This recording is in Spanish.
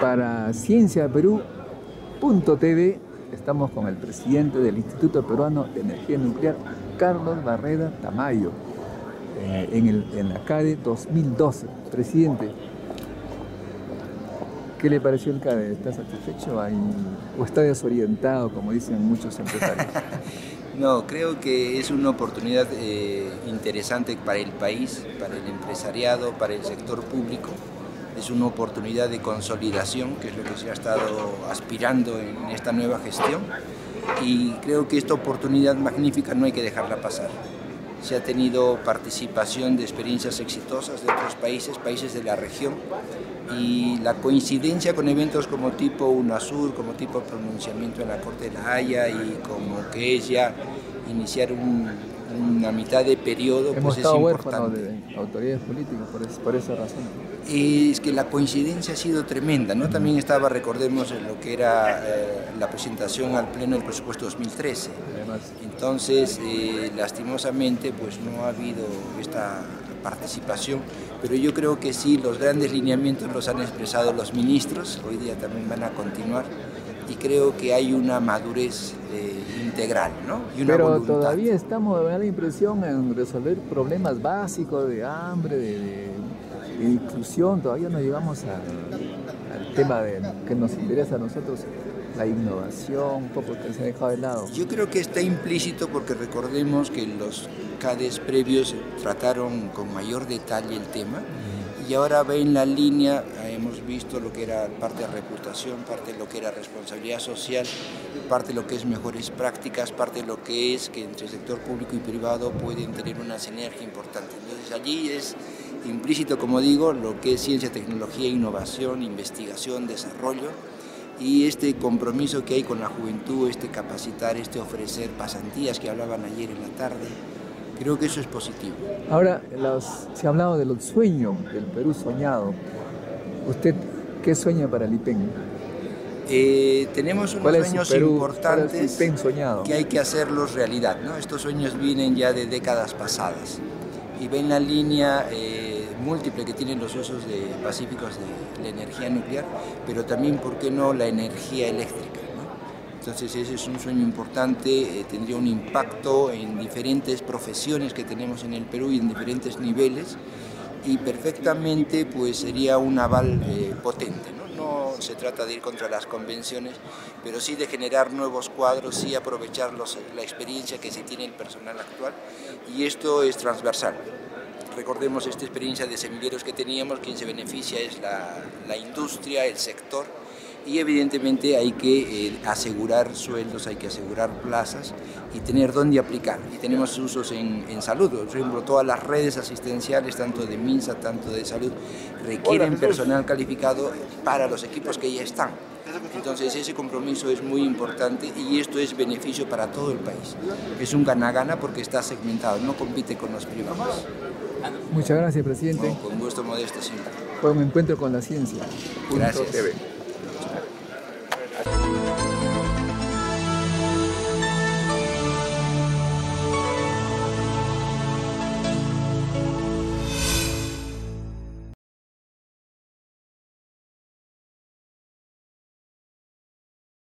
para cienciaperú.tv estamos con el presidente del Instituto Peruano de Energía Nuclear, Carlos Barreda Tamayo, eh, en, el, en la CADE 2012. Presidente, ¿qué le pareció el CADE? ¿Está satisfecho o está desorientado, como dicen muchos empresarios? No, creo que es una oportunidad eh, interesante para el país, para el empresariado, para el sector público es una oportunidad de consolidación, que es lo que se ha estado aspirando en esta nueva gestión. Y creo que esta oportunidad magnífica no hay que dejarla pasar. Se ha tenido participación de experiencias exitosas de otros países, países de la región, y la coincidencia con eventos como tipo UNASUR, como tipo pronunciamiento en la Corte de la Haya y como que es ya iniciar un, una mitad de periodo, Hemos pues es importante. de autoridades políticas por, por, esa razón. Es que la coincidencia ha sido tremenda, ¿no? También estaba, recordemos, lo que era eh, la presentación al Pleno del Presupuesto 2013. Además. Entonces, eh, lastimosamente, pues no ha habido esta participación, pero yo creo que sí, los grandes lineamientos los han expresado los ministros, hoy día también van a continuar, y creo que hay una madurez eh, integral, ¿no? Y Pero todavía estamos, me da la impresión, en resolver problemas básicos de hambre, de, inclusión, todavía no llegamos al tema de, que nos interesa a nosotros, la innovación, un poco que se ha dejado de lado. Yo creo que está implícito porque recordemos que los CADES previos trataron con mayor detalle el tema y ahora ve en la línea, hemos visto lo que era parte de reputación, parte de lo que era responsabilidad social, parte de lo que es mejores prácticas, parte de lo que es que entre el sector público y privado pueden tener una sinergia importante. Entonces allí es implícito, como digo, lo que es ciencia, tecnología, innovación, investigación, desarrollo y este compromiso que hay con la juventud, este capacitar, este ofrecer pasantías que hablaban ayer en la tarde, Creo que eso es positivo. Ahora, se ha hablado de los sueños del Perú soñado. ¿Usted qué sueña para el IPEN? Eh, tenemos unos sueños importantes que hay que hacerlos realidad. ¿no? Estos sueños vienen ya de décadas pasadas y ven la línea eh, múltiple que tienen los usos de pacíficos de la energía nuclear, pero también, ¿por qué no?, la energía eléctrica. Entonces ese es un sueño importante, eh, tendría un impacto en diferentes profesiones que tenemos en el Perú y en diferentes niveles y perfectamente pues sería un aval eh, potente. ¿no? se trata de ir contra las convenciones, pero sí de generar nuevos cuadros, sí aprovechar la experiencia que se tiene el personal actual y esto es transversal. Recordemos esta experiencia de semilleros que teníamos, quien se beneficia es la, la industria, el sector, y evidentemente hay que eh, asegurar sueldos, hay que asegurar plazas y tener dónde aplicar. Y tenemos usos en, en, salud, por ejemplo, todas las redes asistenciales, tanto de MINSA, tanto de salud, requieren personal calificado para los equipos que ya están. Entonces ese compromiso es muy importante y esto es beneficio para todo el país. Es un gana-gana porque está segmentado, no compite con los privados. Muchas gracias, presidente. con gusto modesto siempre. Fue un encuentro con la ciencia. Gracias.